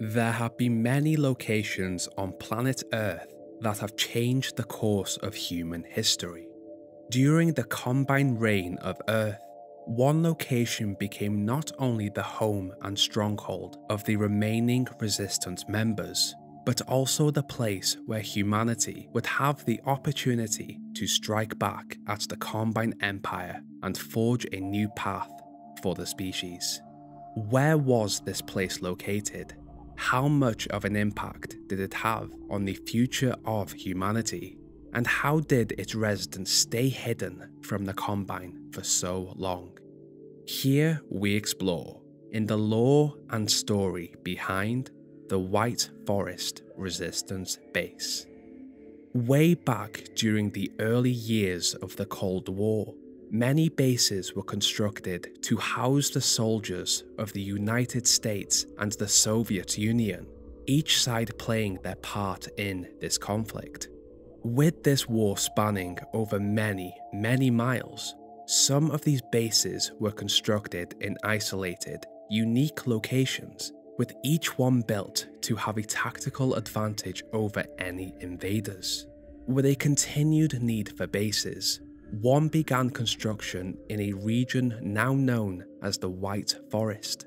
There have been many locations on planet Earth that have changed the course of human history. During the Combine reign of Earth, one location became not only the home and stronghold of the remaining resistance members, but also the place where humanity would have the opportunity to strike back at the Combine Empire and forge a new path for the species. Where was this place located? How much of an impact did it have on the future of humanity? And how did its residents stay hidden from the Combine for so long? Here we explore in the lore and story behind the White Forest Resistance Base. Way back during the early years of the Cold War, many bases were constructed to house the soldiers of the United States and the Soviet Union, each side playing their part in this conflict. With this war spanning over many, many miles, some of these bases were constructed in isolated, unique locations with each one built to have a tactical advantage over any invaders. With a continued need for bases, one began construction in a region now known as the White Forest.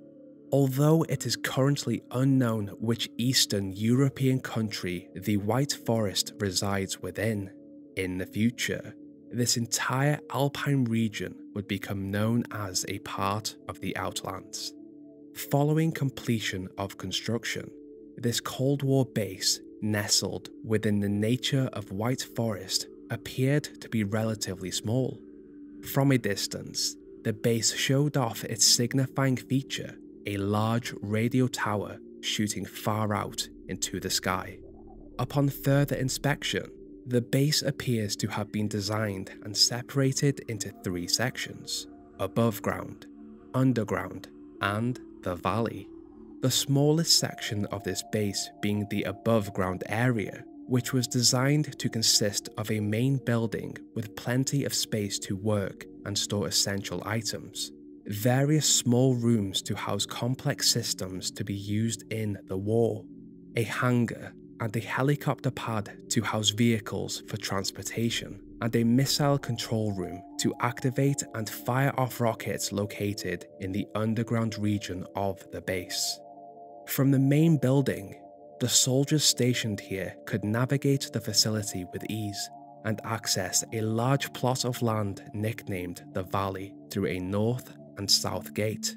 Although it is currently unknown which Eastern European country the White Forest resides within, in the future, this entire alpine region would become known as a part of the Outlands. Following completion of construction, this Cold War base, nestled within the nature of White Forest, appeared to be relatively small. From a distance, the base showed off its signifying feature, a large radio tower shooting far out into the sky. Upon further inspection, the base appears to have been designed and separated into three sections above ground, underground, and the valley, the smallest section of this base being the above ground area, which was designed to consist of a main building with plenty of space to work and store essential items, various small rooms to house complex systems to be used in the war, a hangar, and a helicopter pad to house vehicles for transportation, and a missile control room to activate and fire off rockets located in the underground region of the base. From the main building, the soldiers stationed here could navigate the facility with ease and access a large plot of land nicknamed the Valley through a north and south gate.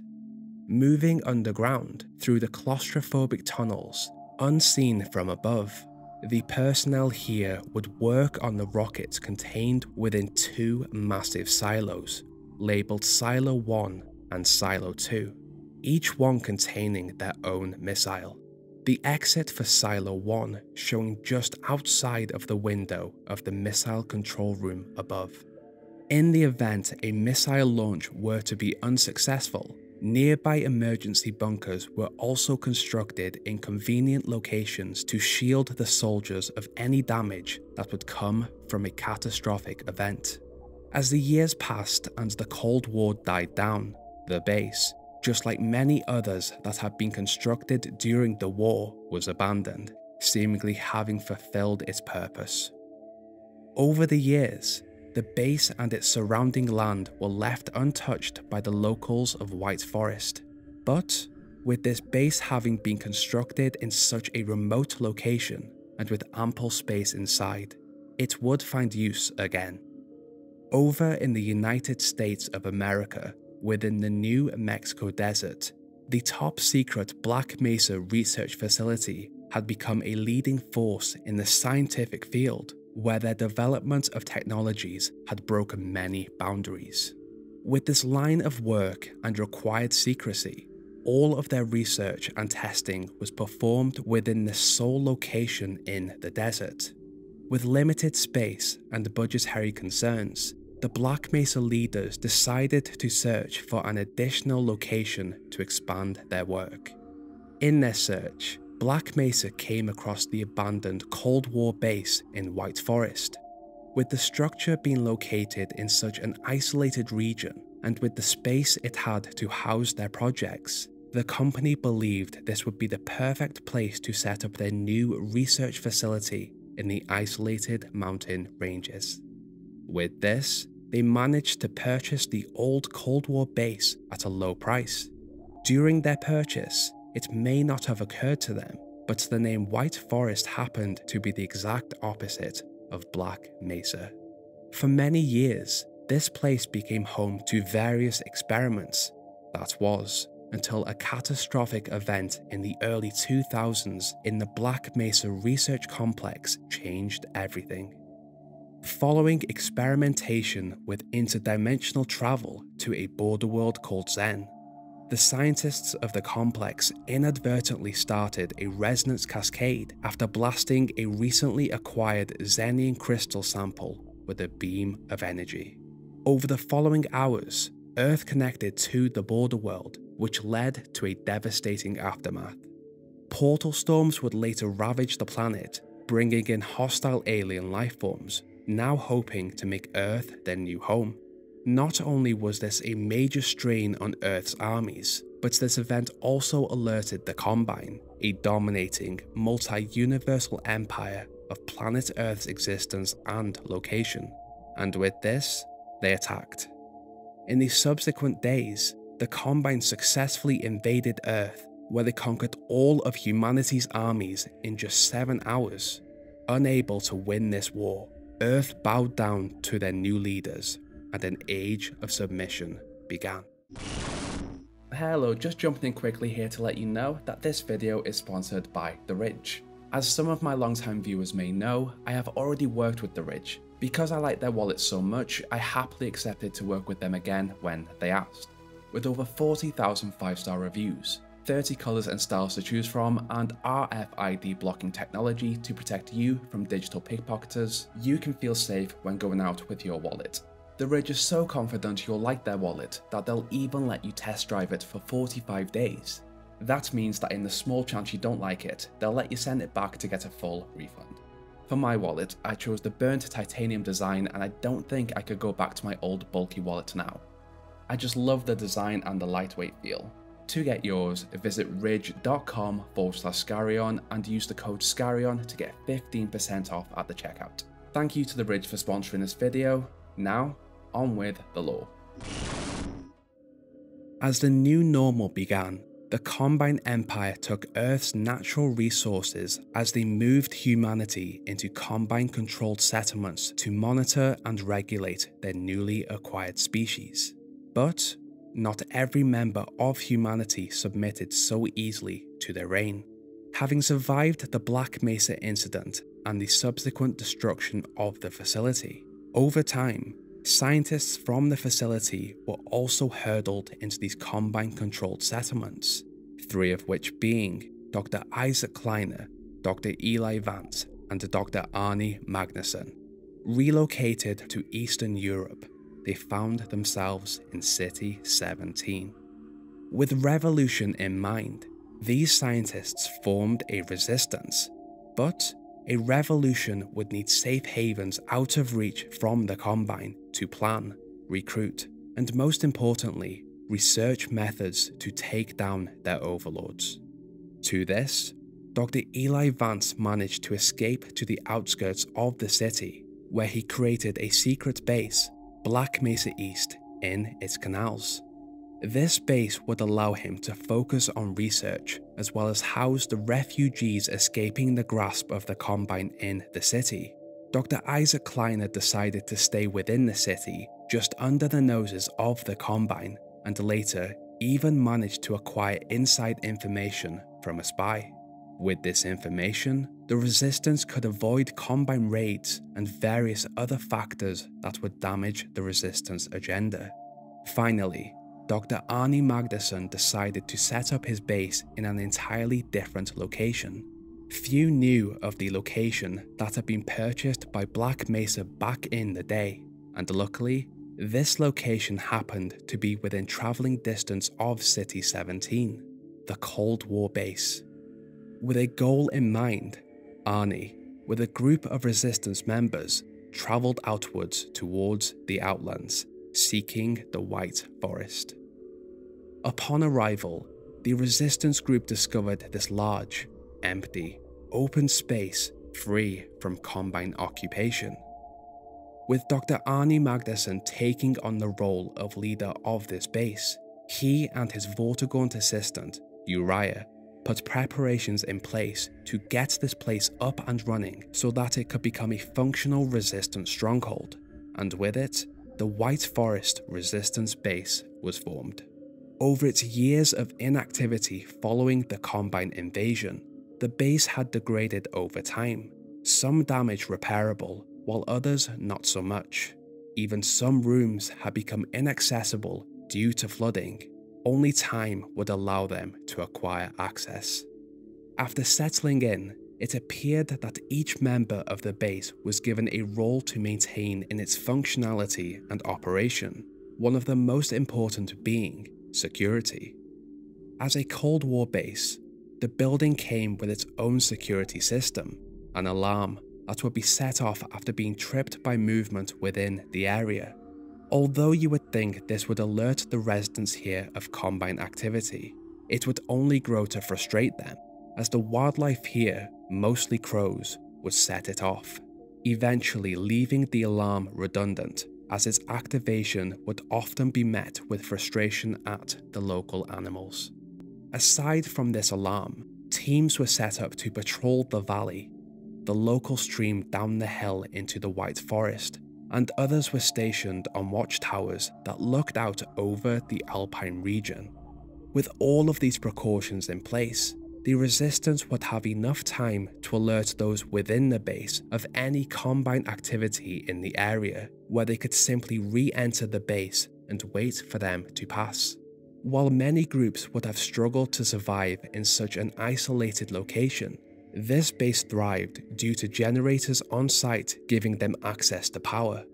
Moving underground through the claustrophobic tunnels, unseen from above, the personnel here would work on the rockets contained within two massive silos, labelled Silo 1 and Silo 2, each one containing their own missile. The exit for Silo 1 showing just outside of the window of the missile control room above. In the event a missile launch were to be unsuccessful, Nearby emergency bunkers were also constructed in convenient locations to shield the soldiers of any damage that would come from a catastrophic event. As the years passed and the Cold War died down, the base, just like many others that had been constructed during the war, was abandoned, seemingly having fulfilled its purpose. Over the years, the base and its surrounding land were left untouched by the locals of White Forest. But with this base having been constructed in such a remote location and with ample space inside, it would find use again. Over in the United States of America, within the New Mexico desert, the top secret Black Mesa Research Facility had become a leading force in the scientific field where their development of technologies had broken many boundaries. With this line of work and required secrecy, all of their research and testing was performed within this sole location in the desert. With limited space and budgetary concerns, the Black Mesa leaders decided to search for an additional location to expand their work. In their search, Black Mesa came across the abandoned Cold War base in White Forest. With the structure being located in such an isolated region, and with the space it had to house their projects, the company believed this would be the perfect place to set up their new research facility in the isolated mountain ranges. With this, they managed to purchase the old Cold War base at a low price. During their purchase, it may not have occurred to them, but the name White Forest happened to be the exact opposite of Black Mesa. For many years, this place became home to various experiments. That was, until a catastrophic event in the early 2000s in the Black Mesa Research Complex changed everything. Following experimentation with interdimensional travel to a border world called Xen. the scientists of the complex inadvertently started a resonance cascade after blasting a recently acquired Xenian crystal sample with a beam of energy. Over the following hours, Earth connected to the border world, which led to a devastating aftermath. Portal storms would later ravage the planet, bringing in hostile alien life forms, now hoping to make Earth their new home. Not only was this a major strain on Earth's armies, but this event also alerted the Combine, a dominating, multi universal empire of planet Earth's existence and location. And with this, they attacked. In the subsequent days, the Combine successfully invaded Earth, where they conquered all of humanity's armies in just seven hours. Unable to win this war, Earth bowed down to their new leaders, and an age of submission began. Hello, just jumping in quickly here to let you know that this video is sponsored by The Ridge. As some of my long-time viewers may know, I have already worked with The Ridge. Because I like their wallet so much, I happily accepted to work with them again when they asked. With over 40,000 5-star reviews, 30 colours and styles to choose from, and RFID blocking technology to protect you from digital pickpocketers, you can feel safe when going out with your wallet. The Ridge is so confident you'll like their wallet that they'll even let you test drive it for 45 days. That means that in the small chance you don't like it, they'll let you send it back to get a full refund. For my wallet, I chose the burnt titanium design and I don't think I could go back to my old bulky wallet now. I just love the design and the lightweight feel. To get yours, visit ridge.com forward slash Skyrionn and use the code Skyrionn to get 15% off at the checkout. Thank you to the Ridge for sponsoring this video. Now, on with the lore. As the new normal began, the Combine Empire took Earth's natural resources as they moved humanity into Combine controlled settlements to monitor and regulate their newly acquired species. But not every member of humanity submitted so easily to their reign. Having survived the Black Mesa incident and the subsequent destruction of the facility, over time, Scientists from the facility were also hurdled into these combine controlled settlements, three of which being Dr. Isaac Kleiner, Dr. Eli Vance, and Dr. Arne Magnusson. Relocated to Eastern Europe, they found themselves in City 17. With revolution in mind, these scientists formed a resistance, but a revolution would need safe havens out of reach from the Combine to plan, recruit, and most importantly, research methods to take down their overlords. To this, Dr. Eli Vance managed to escape to the outskirts of the city, where he created a secret base, Black Mesa East, in its canals. This base would allow him to focus on research as well as house the refugees escaping the grasp of the Combine in the city. Dr. Isaac Kleiner decided to stay within the city, just under the noses of the Combine, and later even managed to acquire inside information from a spy. With this information, the Resistance could avoid Combine raids and various other factors that would damage the Resistance agenda. Finally, Dr. Arne Magnusson decided to set up his base in an entirely different location. Few knew of the location that had been purchased by Black Mesa back in the day, and luckily, this location happened to be within travelling distance of City 17, the Cold War base. With a goal in mind, Arne, with a group of resistance members, travelled outwards towards the Outlands, seeking the White Forest. Upon arrival, the resistance group discovered this large, empty, open space free from Combine occupation. With Dr. Arne Magnusson taking on the role of leader of this base, he and his Vortigaunt assistant, Uriah, put preparations in place to get this place up and running so that it could become a functional resistance stronghold, and with it, the White Forest Resistance Base was formed. Over its years of inactivity following the Combine invasion, the base had degraded over time, some damage repairable, while others not so much. Even some rooms had become inaccessible due to flooding. Only time would allow them to acquire access. After settling in, it appeared that each member of the base was given a role to maintain in its functionality and operation, one of the most important being security. As a Cold War base, the building came with its own security system, an alarm that would be set off after being tripped by movement within the area. Although you would think this would alert the residents here of Combine activity, it would only grow to frustrate them, as the wildlife here, mostly crows, would set it off, eventually leaving the alarm redundant as its activation would often be met with frustration at the local animals. Aside from this alarm, teams were set up to patrol the valley, the local stream down the hill into the White Forest, and others were stationed on watchtowers that looked out over the Alpine region. With all of these precautions in place, the resistance would have enough time to alert those within the base of any Combine activity in the area, where they could simply re-enter the base and wait for them to pass. While many groups would have struggled to survive in such an isolated location, this base thrived due to generators on site giving them access to power.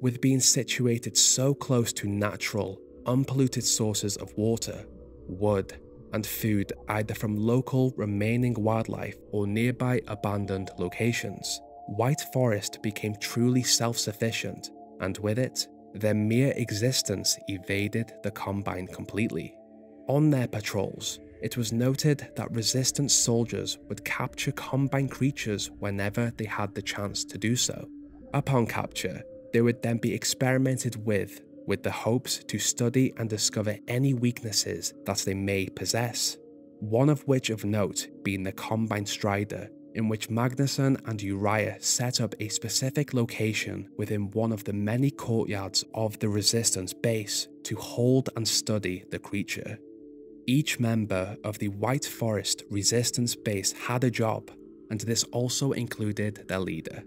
With being situated so close to natural, unpolluted sources of water, wood, and food either from local remaining wildlife or nearby abandoned locations, White Forest became truly self sufficient, and with it, their mere existence evaded the Combine completely. On their patrols, it was noted that resistance soldiers would capture Combine creatures whenever they had the chance to do so. Upon capture, they would then be experimented with with the hopes to study and discover any weaknesses that they may possess, one of which of note being the Combine Strider, in which Magnusson and Uriah set up a specific location within one of the many courtyards of the Resistance base to hold and study the creature. Each member of the White Forest Resistance base had a job, and this also included their leader.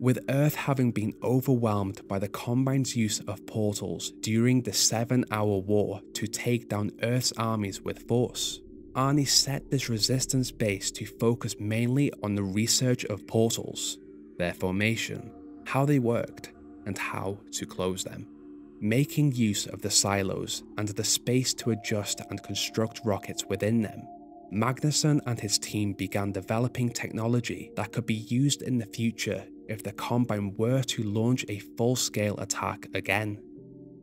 With Earth having been overwhelmed by the Combine's use of portals during the Seven Hour War to take down Earth's armies with force, Arne set this resistance base to focus mainly on the research of portals, their formation, how they worked, and how to close them. Making use of the silos and the space to adjust and construct rockets within them, Magnusson and his team began developing technology that could be used in the future if the Combine were to launch a full-scale attack again.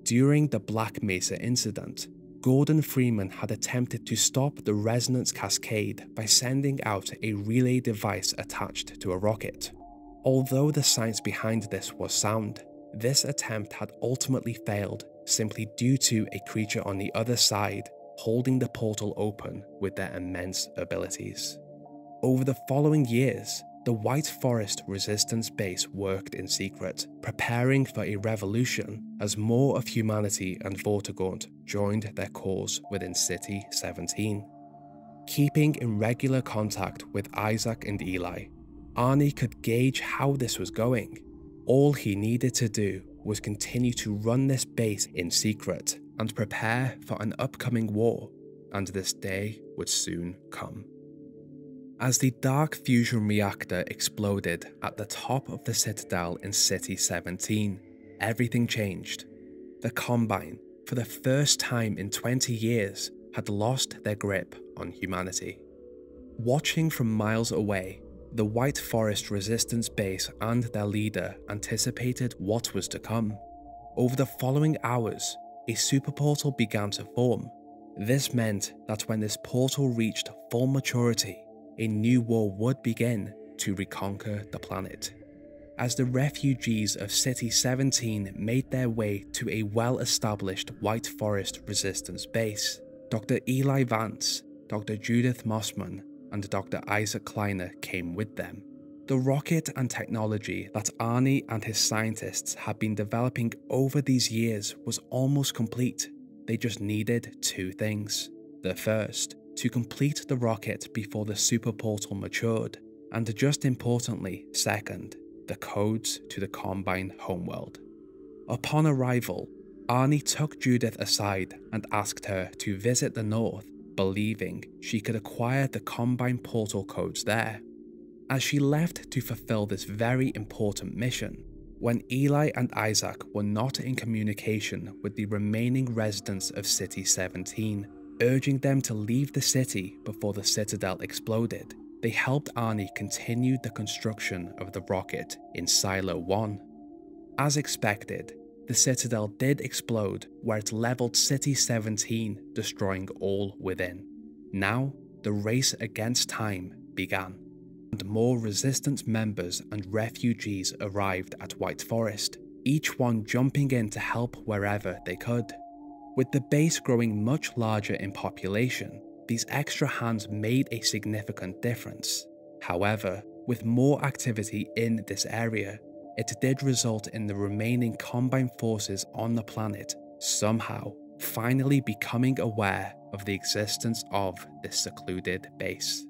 During the Black Mesa incident, Gordon Freeman had attempted to stop the resonance cascade by sending out a relay device attached to a rocket. Although the science behind this was sound, this attempt had ultimately failed simply due to a creature on the other side holding the portal open with their immense abilities. Over the following years, the White Forest Resistance Base worked in secret, preparing for a revolution as more of humanity and Vortigaunt joined their cause within City 17. Keeping in regular contact with Isaac and Eli, Arne could gauge how this was going. All he needed to do was continue to run this base in secret and prepare for an upcoming war, and this day would soon come. As the dark fusion reactor exploded at the top of the citadel in City 17, everything changed. The Combine, for the first time in 20 years, had lost their grip on humanity. Watching from miles away, the White Forest Resistance Base and their leader anticipated what was to come. Over the following hours, a superportal began to form, This meant that when this portal reached full maturity, a new war would begin to reconquer the planet. As the refugees of City 17 made their way to a well established White Forest resistance base, Dr. Eli Vance, Dr. Judith Mossman, and Dr. Isaac Kleiner came with them. The rocket and technology that Arne and his scientists had been developing over these years was almost complete. They just needed two things. The first, to complete the rocket before the super portal matured, and just importantly, second, the codes to the Combine homeworld. Upon arrival, Arne took Judith aside and asked her to visit the North, believing she could acquire the Combine portal codes there. As she left to fulfill this very important mission, when Eli and Isaac were not in communication with the remaining residents of City 17, urging them to leave the city before the Citadel exploded, they helped Arne continue the construction of the rocket in Silo 1. As expected, the Citadel did explode where it leveled City 17, destroying all within. Now, the race against time began, and more resistance members and refugees arrived at White Forest, each one jumping in to help wherever they could. With the base growing much larger in population, these extra hands made a significant difference. However, with more activity in this area, it did result in the remaining Combine forces on the planet somehow finally becoming aware of the existence of this secluded base.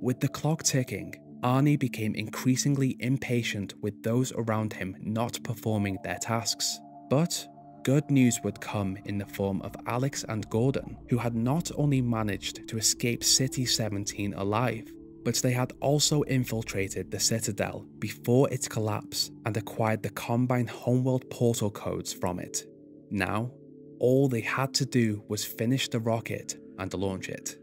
With the clock ticking, Arne became increasingly impatient with those around him not performing their tasks. But good news would come in the form of Alyx and Gordon, who had not only managed to escape City 17 alive, but they had also infiltrated the Citadel before its collapse and acquired the Combine Homeworld portal codes from it. Now, all they had to do was finish the rocket and launch it.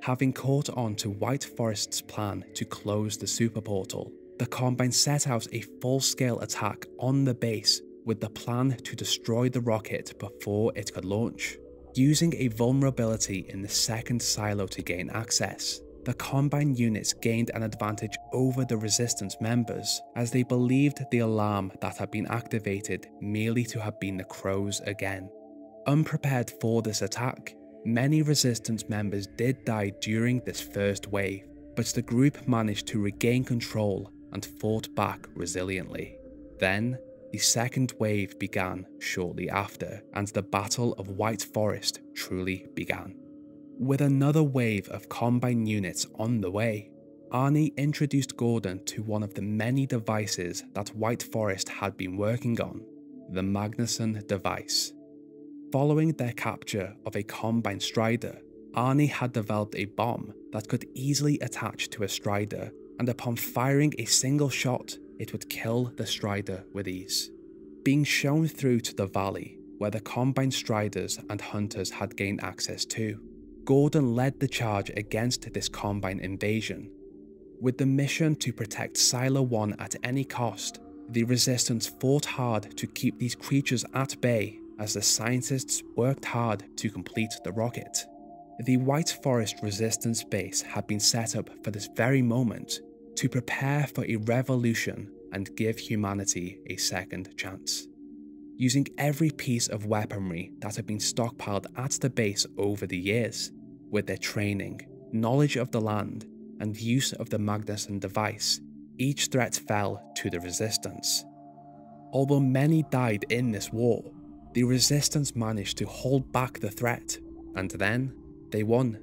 Having caught on to White Forest's plan to close the super portal, the Combine set out a full-scale attack on the base with the plan to destroy the rocket before it could launch. Using a vulnerability in the second silo to gain access, the Combine units gained an advantage over the Resistance members as they believed the alarm that had been activated merely to have been the Crows again. Unprepared for this attack, many Resistance members did die during this first wave, but the group managed to regain control and fought back resiliently. Then, the second wave began shortly after, and the Battle of White Forest truly began. With another wave of Combine units on the way, Arne introduced Gordon to one of the many devices that White Forest had been working on, the Magnusson device. Following their capture of a Combine Strider, Arne had developed a bomb that could easily attach to a Strider, and upon firing a single shot, it would kill the Strider with ease. Being shown through to the valley, where the Combine Striders and Hunters had gained access to, Gordon led the charge against this Combine invasion. With the mission to protect Silo 1 at any cost, the Resistance fought hard to keep these creatures at bay as the scientists worked hard to complete the rocket. The White Forest Resistance Base had been set up for this very moment to prepare for a revolution and give humanity a second chance. Using every piece of weaponry that had been stockpiled at the base over the years, with their training, knowledge of the land, and use of the Magnusson device, each threat fell to the Resistance. Although many died in this war, the Resistance managed to hold back the threat, and then they won.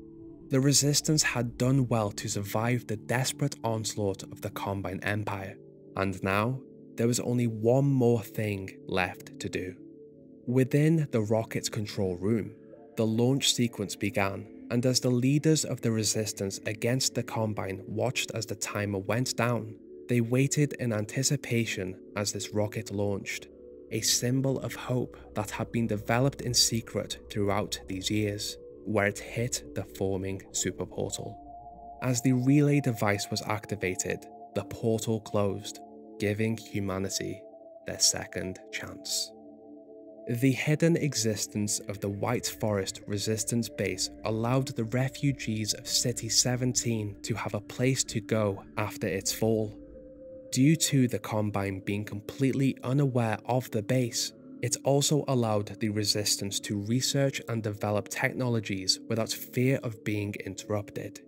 The Resistance had done well to survive the desperate onslaught of the Combine Empire, and now there was only one more thing left to do. Within the rocket's control room, the launch sequence began and as the leaders of the resistance against the Combine watched as the timer went down, they waited in anticipation as this rocket launched, a symbol of hope that had been developed in secret throughout these years, where it hit the forming super portal. As the relay device was activated, the portal closed, giving humanity their second chance. The hidden existence of the White Forest Resistance Base allowed the refugees of City 17 to have a place to go after its fall. Due to the Combine being completely unaware of the base, it also allowed the Resistance to research and develop technologies without fear of being interrupted.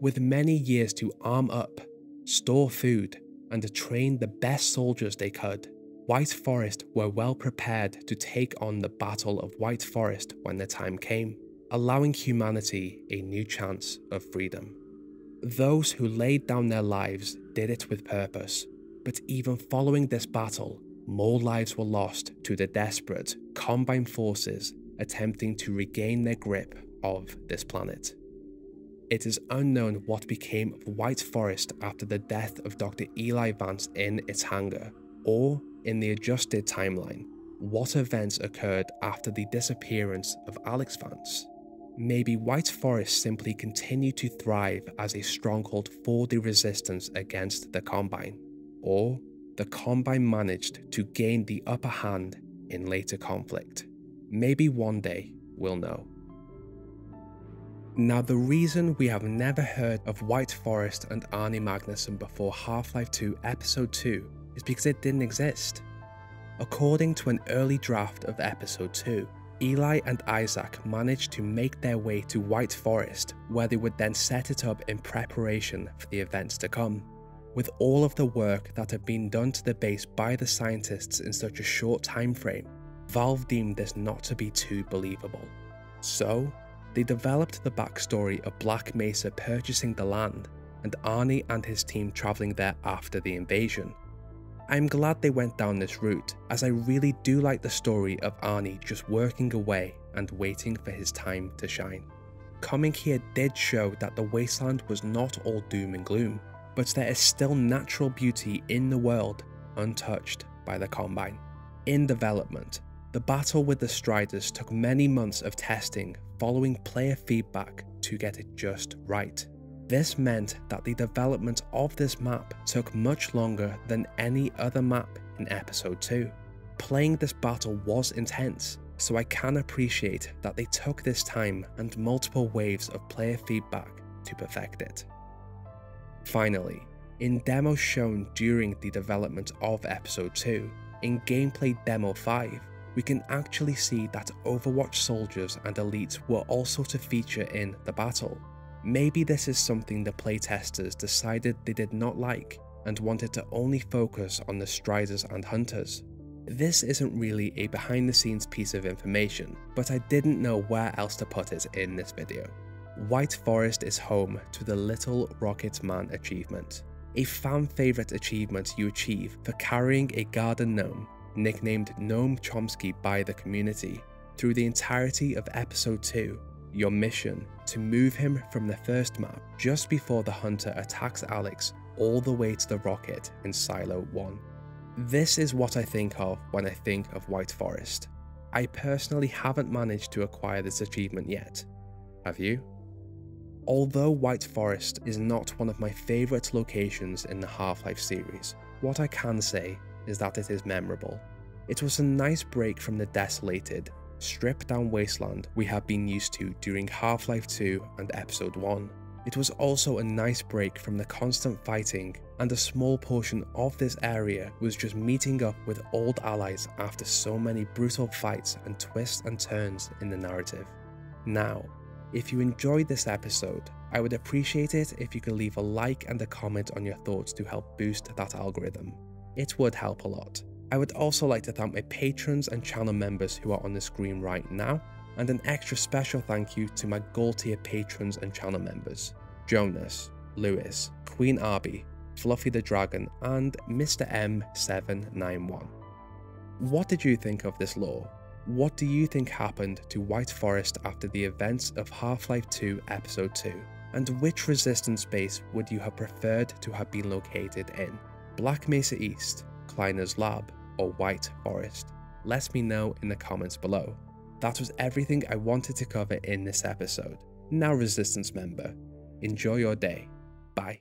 With many years to arm up, store food, and train the best soldiers they could, White Forest were well prepared to take on the Battle of White Forest when the time came, allowing humanity a new chance of freedom. Those who laid down their lives did it with purpose, but even following this battle, more lives were lost to the desperate Combine forces attempting to regain their grip of this planet. It is unknown what became of White Forest after the death of Dr. Eli Vance in its hangar, or in the adjusted timeline, what events occurred after the disappearance of Alyx Vance. Maybe White Forest simply continued to thrive as a stronghold for the resistance against the Combine, or the Combine managed to gain the upper hand in later conflict. Maybe one day we'll know. Now, the reason we have never heard of White Forest and Arne Magnusson before Half Life 2 Episode 2 is because it didn't exist. According to an early draft of Episode 2, Eli and Isaac managed to make their way to White Forest, where they would then set it up in preparation for the events to come. With all of the work that had been done to the base by the scientists in such a short time frame, Valve deemed this not to be too believable. So, they developed the backstory of Black Mesa purchasing the land and Arne and his team travelling there after the invasion. I'm glad they went down this route, as I really do like the story of Arne just working away and waiting for his time to shine. Coming here did show that the wasteland was not all doom and gloom, but there is still natural beauty in the world untouched by the Combine. In development, the battle with the Striders took many months of testing following player feedback to get it just right. This meant that the development of this map took much longer than any other map in episode 2. Playing this battle was intense, so I can appreciate that they took this time and multiple waves of player feedback to perfect it. Finally, in demos shown during the development of episode 2, in gameplay demo 5, we can actually see that Overwatch soldiers and elites were also to feature in the battle. Maybe this is something the playtesters decided they did not like and wanted to only focus on the Striders and Hunters. This isn't really a behind the scenes piece of information, but I didn't know where else to put it in this video. White Forest is home to the Little Rocket Man achievement, a fan favourite achievement you achieve for carrying a garden gnome, nicknamed Gnome Chomsky by the community, through the entirety of episode 2 your mission to move him from the first map just before the hunter attacks Alyx all the way to the rocket in Silo 1. This is what I think of when I think of White Forest. I personally haven't managed to acquire this achievement yet. Have you? Although White Forest is not one of my favourite locations in the Half-Life series, what I can say is that it is memorable. It was a nice break from the desolated stripped down wasteland we have been used to during Half-Life 2 and Episode 1. It was also a nice break from the constant fighting, and a small portion of this area was just meeting up with old allies after so many brutal fights and twists and turns in the narrative. Now, if you enjoyed this episode, I would appreciate it if you could leave a like and a comment on your thoughts to help boost that algorithm. It would help a lot. I would also like to thank my patrons and channel members who are on the screen right now, and an extra special thank you to my gold tier patrons and channel members Jonas, Lewis, Queen Arby, Fluffy the Dragon, and Mr. M791. What did you think of this lore? What do you think happened to White Forest after the events of Half Life 2 Episode 2? And which resistance base would you have preferred to have been located in? Black Mesa East, Kleiner's Lab, or White Forest? Let me know in the comments below. That was everything I wanted to cover in this episode. Now Resistance member, enjoy your day. Bye.